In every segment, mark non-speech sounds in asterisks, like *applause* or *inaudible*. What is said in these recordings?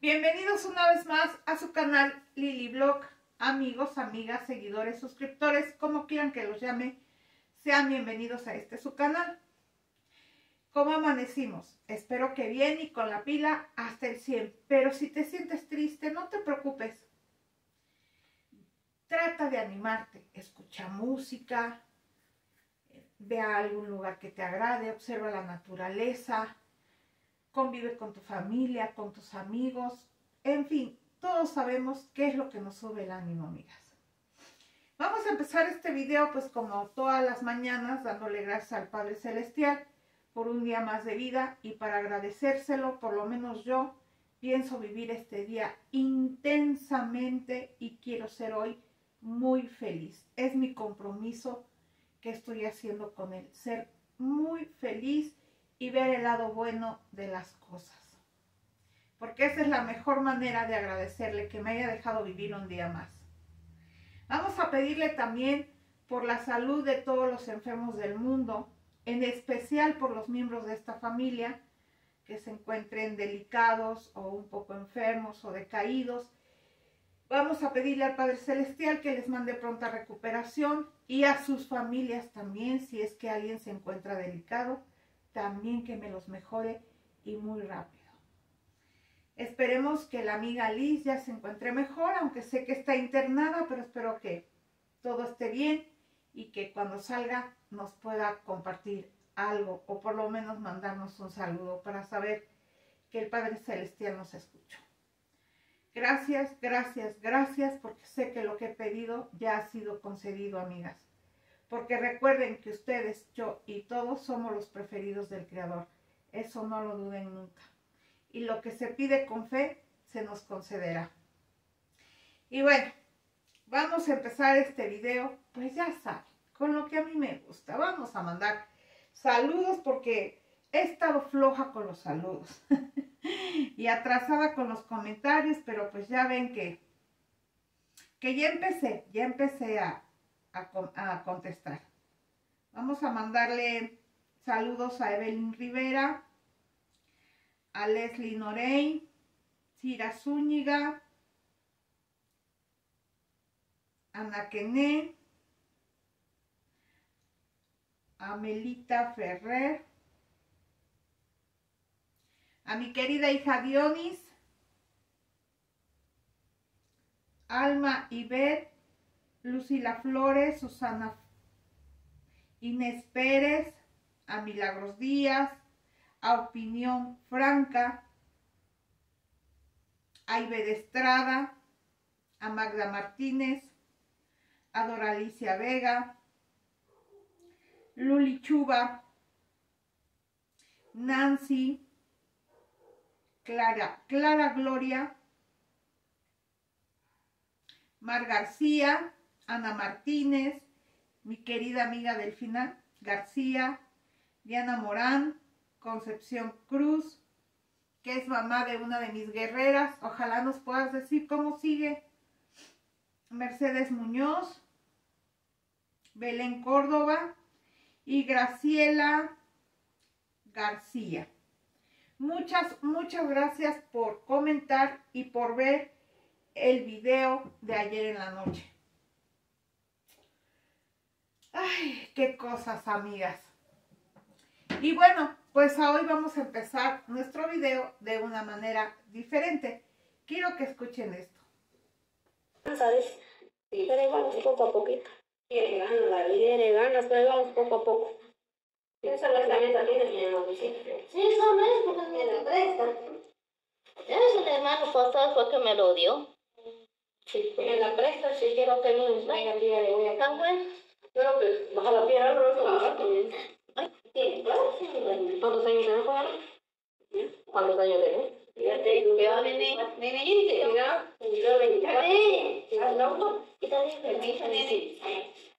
Bienvenidos una vez más a su canal Lili Blog. Amigos, amigas, seguidores, suscriptores, como quieran que los llame, sean bienvenidos a este su canal. ¿Cómo amanecimos? Espero que bien y con la pila hasta el 100. Pero si te sientes triste, no te preocupes. Trata de animarte. Escucha música. Ve a algún lugar que te agrade. Observa la naturaleza. Convive con tu familia, con tus amigos. En fin, todos sabemos qué es lo que nos sube el ánimo, amigas. Vamos a empezar este video, pues como todas las mañanas, dándole gracias al Padre Celestial por un día más de vida y para agradecérselo, por lo menos yo pienso vivir este día intensamente y quiero ser hoy muy feliz. Es mi compromiso que estoy haciendo con él, ser muy feliz y ver el lado bueno de las cosas. Porque esa es la mejor manera de agradecerle que me haya dejado vivir un día más. Vamos a pedirle también por la salud de todos los enfermos del mundo, en especial por los miembros de esta familia que se encuentren delicados o un poco enfermos o decaídos. Vamos a pedirle al Padre Celestial que les mande pronta recuperación y a sus familias también, si es que alguien se encuentra delicado, también que me los mejore y muy rápido. Esperemos que la amiga Liz ya se encuentre mejor, aunque sé que está internada, pero espero que todo esté bien y que cuando salga nos pueda compartir algo o por lo menos mandarnos un saludo para saber que el Padre Celestial nos escuchó. Gracias, gracias, gracias porque sé que lo que he pedido ya ha sido concedido, amigas. Porque recuerden que ustedes, yo y todos somos los preferidos del Creador. Eso no lo duden nunca. Y lo que se pide con fe se nos concederá. Y bueno, vamos a empezar este video, pues ya saben, con lo que a mí me gusta. Vamos a mandar saludos porque he estado floja con los saludos *laughs* y atrasada con los comentarios, pero pues ya ven que, que ya empecé, ya empecé a, a, contestar. Vamos a mandarle saludos a Evelyn Rivera, a Leslie Norey, Cira Zúñiga, Ana Kené, a Melita Ferrer, a mi querida hija Dionis, Alma Ibet, Lucila Flores, Susana Inés Pérez, a Milagros Díaz, a Opinión Franca, a Ibe Estrada, a Magda Martínez, a Doralicia Vega, Luli Chuba, Nancy, Clara, Clara Gloria, Mar García, Ana Martínez, mi querida amiga Delfina García, Diana Morán, Concepción Cruz, que es mamá de una de mis guerreras. Ojalá nos puedas decir cómo sigue. Mercedes Muñoz, Belén Córdoba y Graciela García. Muchas, muchas gracias por comentar y por ver el video de ayer en la noche. Ay, qué cosas, amigas. Y bueno, pues hoy vamos a empezar nuestro video de una manera diferente. Quiero que escuchen esto. ¿Sabes? Sí, pero vamos poco a poquito. Tiene ganas, tiene ganas, pero vamos poco a poco. Esa es la herramienta tiene en la oficina. Sí, eso no es porque me la presta. Es el hermano pasado fue que me lo dio. Sí, me la presta si quiero que me el día de hoy acá. bueno. Pero pues, baja la piedra, Ay, tiene, claro, ¿Cuántos años tenés, Juan? ¿Cuántos años tenés? Fíjate, cuidado, nene. Nene, cuidado. Cuidado, nene. Cuidado, Permiso, nene.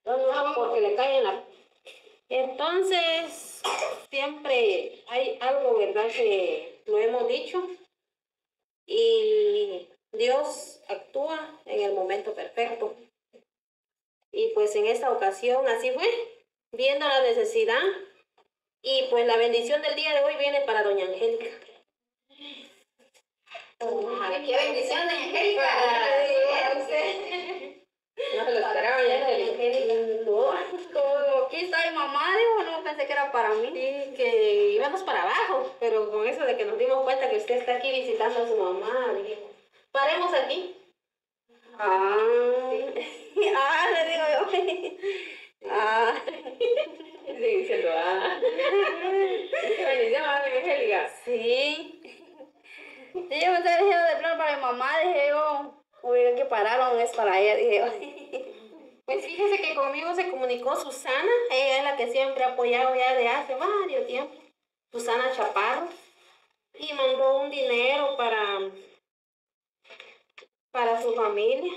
No, no, porque le cae en la... Entonces, siempre hay algo, ¿verdad? Que lo hemos dicho. Y Dios actúa en el momento perfecto. Pues en esta ocasión así fue, viendo la necesidad. Y pues la bendición del día de hoy viene para doña Angélica. Qué bendición, doña Angélica. No se lo esperaba, doña Angélica. Como aquí está mi mamá, digo, no pensé que era para mí. Sí, que íbamos para abajo, pero con eso de que nos dimos cuenta que usted está aquí visitando a su mamá, dijimos, paremos aquí. Ah, ah, le digo yo. Ah. Sigue diciendo, ah. Qué bendición, Angélica. Sí. Sí, yo me estaba diciendo de plan para mi mamá, dije yo, oiga, que pararon, es para ella, dije yo. Pues fíjese que conmigo se comunicó Susana, ella es la que siempre ha apoyado ya de hace varios tiempos, Susana Chaparro, y mandó un dinero para, para su familia,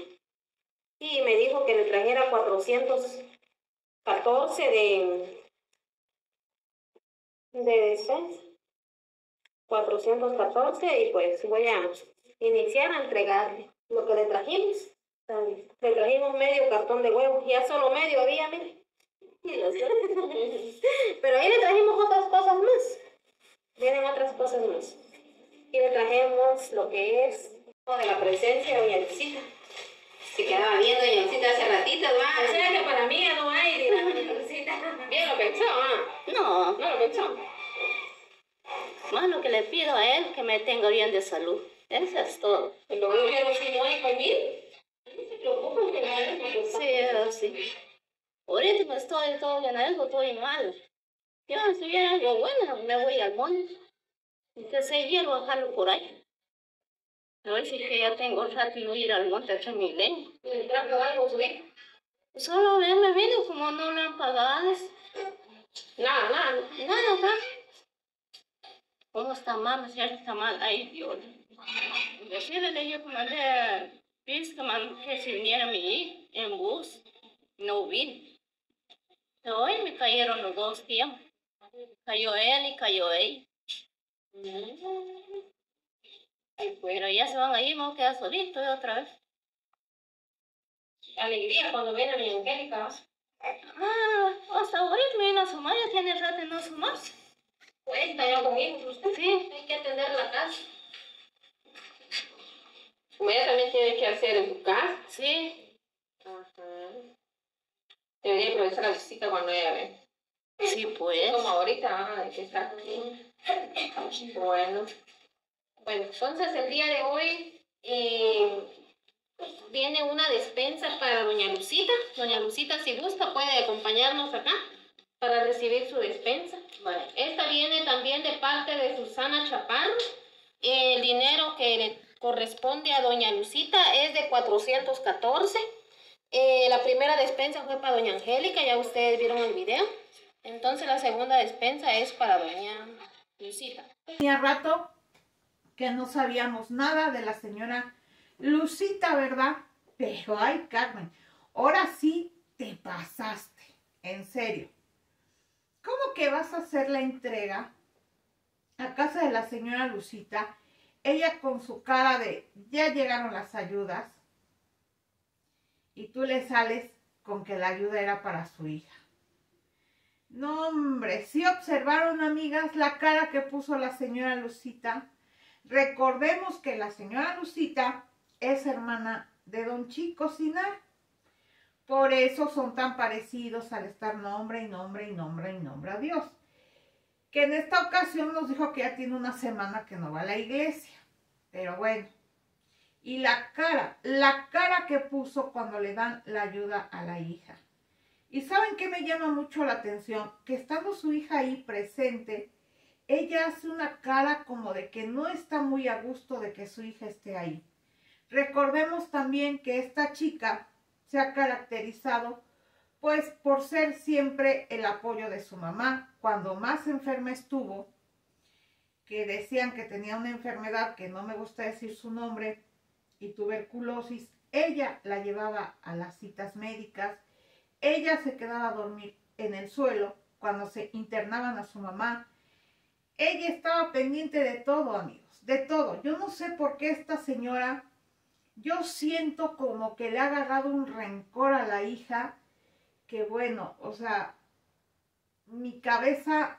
y me dijo que le trajera 414 de, de despensa. 414 y pues voy a iniciar a entregarle lo que le trajimos. Le trajimos medio cartón de huevos, ya solo medio había, mire. *laughs* Pero ahí le trajimos otras cosas más. Vienen otras cosas más. Y le trajimos lo que es de la presencia Doña Lucita. Se quedaba viendo Doña Lucita hace ratito, ¿va? O sea que para mí ya no hay. Bien lo pensó, ¿ah? No, No lo pensó. más lo que le pido a él que me tenga bien de salud. Eso es todo. Lo único si no hay conmigo. No se preocupen que no hay Sí, eso sí. Ahorita me estoy todo en algo, estoy mal. Yo si hubiera algo bueno, me voy al monte. Y que se hielo, bajarlo por ahí. A si es que ya tengo rato a ir al monte a echar mi. ¿Le subir? Solo verme vino como no le han pagado. Nada, nada. Nada, acá. ¿Cómo está mamá? Si está mal, ay Dios. Decirle yo que mandé a Piz que, si viniera mi hijo en bus, no vino. Hoy me cayeron los dos tiempos. Cayó él y cayó ella. Pero ya se van a ir, me voy a quedar solito otra vez. Alegría cuando viene mi Angélica. Ah, hasta ahorita me vino a sumar, ya tiene rato de no sumarse. Pues ya conmigo usted. Sí. Hay que atender la casa. Ella también tiene que hacer en su casa. Sí, Ajá. Debería aprovechar la visita cuando ella ve. sí pues. Como ahorita, ah, que está aquí. Bueno. Bueno, entonces el día de hoy eh, viene una despensa para Doña Lucita. Doña Lucita, si gusta, puede acompañarnos acá para recibir su despensa. Vale. Esta viene también de parte de Susana Chaparro. El dinero que le corresponde a Doña Lucita es de 414. Eh, la primera despensa fue para Doña Angélica, ya ustedes vieron el video. Entonces la segunda despensa es para Doña Lucita. Tenía rato que no sabíamos nada de la señora Lucita, ¿verdad? Pero ay, Carmen, ahora sí te pasaste, en serio. ¿Cómo que vas a hacer la entrega a casa de la señora Lucita? Ella con su cara de ya llegaron las ayudas y tú le sales con que la ayuda era para su hija. No, hombre, sí observaron, amigas, la cara que puso la señora Lucita. Recordemos que la señora Lucita es hermana de don Chico Sinar. Por eso son tan parecidos al estar nombre y nombre y nombre y nombre a Dios. Que en esta ocasión nos dijo que ya tiene una semana que no va a la iglesia. Pero bueno. Y la cara, la cara que puso cuando le dan la ayuda a la hija. Y saben que me llama mucho la atención, que estando su hija ahí presente, ella hace una cara como de que no está muy a gusto de que su hija esté ahí. Recordemos también que esta chica se ha caracterizado pues por ser siempre el apoyo de su mamá. Cuando más enferma estuvo, que decían que tenía una enfermedad que no me gusta decir su nombre y tuberculosis, ella la llevaba a las citas médicas, ella se quedaba a dormir en el suelo cuando se internaban a su mamá. Ella estaba pendiente de todo, amigos, de todo. Yo no sé por qué esta señora, yo siento como que le ha agarrado un rencor a la hija, que bueno, o sea, mi cabeza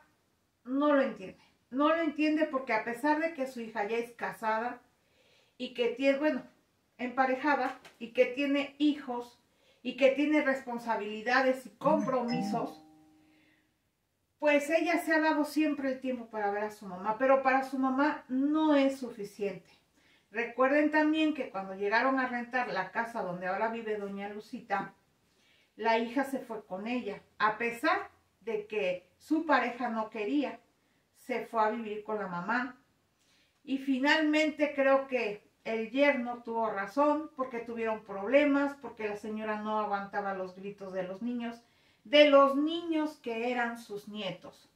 no lo entiende. No lo entiende porque a pesar de que su hija ya es casada y que tiene, bueno, emparejada y que tiene hijos y que tiene responsabilidades y compromisos, pues ella se ha dado siempre el tiempo para ver a su mamá, pero para su mamá no es suficiente. Recuerden también que cuando llegaron a rentar la casa donde ahora vive doña Lucita, la hija se fue con ella, a pesar de que su pareja no quería, se fue a vivir con la mamá. Y finalmente creo que el yerno tuvo razón porque tuvieron problemas, porque la señora no aguantaba los gritos de los niños, de los niños que eran sus nietos.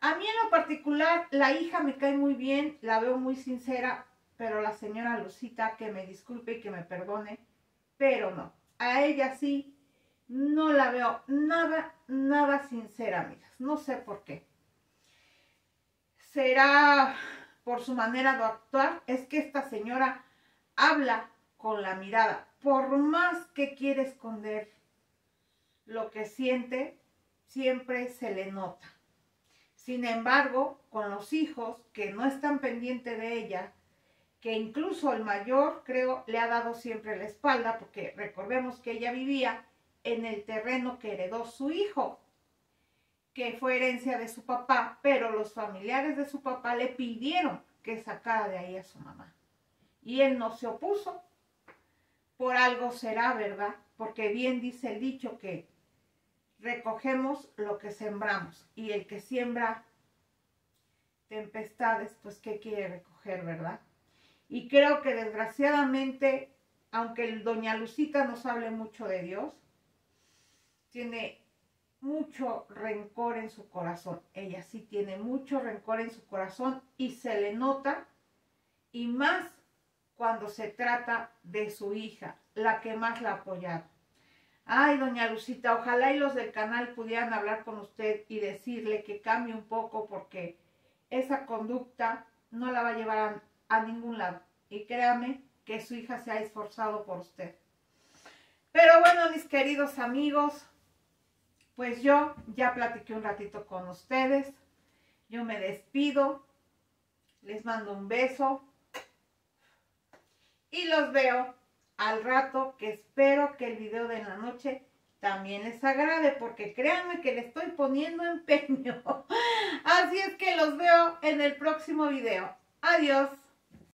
A mí en lo particular, la hija me cae muy bien, la veo muy sincera, pero la señora Lucita, que me disculpe y que me perdone, pero no, a ella sí, no la veo nada, nada sincera, amigas, no sé por qué. Será por su manera de actuar, es que esta señora habla con la mirada. Por más que quiere esconder lo que siente, siempre se le nota. Sin embargo, con los hijos que no están pendientes de ella, que incluso el mayor, creo, le ha dado siempre la espalda, porque recordemos que ella vivía en el terreno que heredó su hijo que fue herencia de su papá, pero los familiares de su papá le pidieron que sacara de ahí a su mamá. Y él no se opuso. Por algo será, ¿verdad? Porque bien dice el dicho que recogemos lo que sembramos. Y el que siembra tempestades, pues ¿qué quiere recoger, verdad? Y creo que desgraciadamente, aunque doña Lucita nos hable mucho de Dios, tiene mucho rencor en su corazón. Ella sí tiene mucho rencor en su corazón y se le nota y más cuando se trata de su hija, la que más la ha apoyado. Ay, doña Lucita, ojalá y los del canal pudieran hablar con usted y decirle que cambie un poco porque esa conducta no la va a llevar a, ningún lado. Y créame que su hija se ha esforzado por usted. Pero bueno, mis queridos amigos, pues yo ya platiqué un ratito con ustedes. Yo me despido. Les mando un beso. Y los veo al rato que espero que el video de la noche también les agrade porque créanme que le estoy poniendo *laughs* empeño. Así es que los veo en el próximo video. Adiós.